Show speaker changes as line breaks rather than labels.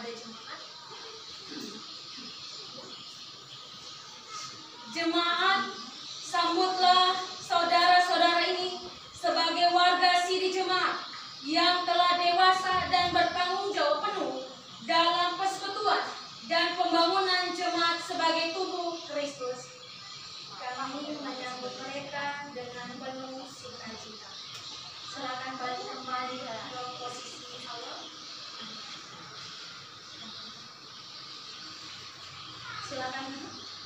ada jemaat jemaat sambutlah saudara-saudara ini sebagai warga siri jemaat yang telah dewasa dan bertanggung jawab penuh dalam persekutuan dan pembangunan jemaat sebagai tubuh Kristus. Kami menyambut mereka dengan penuh वाला है।